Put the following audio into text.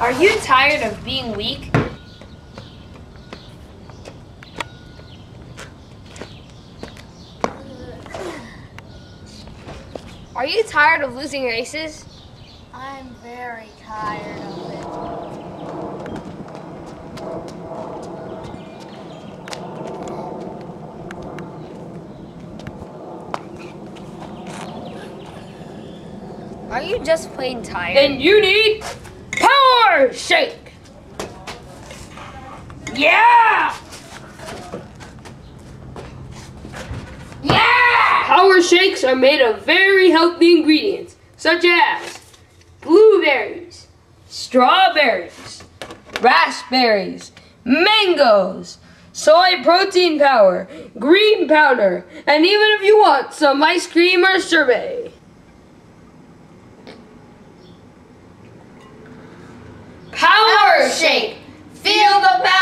Are you tired of being weak? Are you tired of losing races? I'm very tired of it. Are you just plain tired? Then you need Power Shake! Yeah! yeah! Power Shakes are made of very healthy ingredients, such as blueberries, strawberries, raspberries, mangoes, soy protein powder, green powder, and even if you want some ice cream or sorbet. Power Shake! Feel the power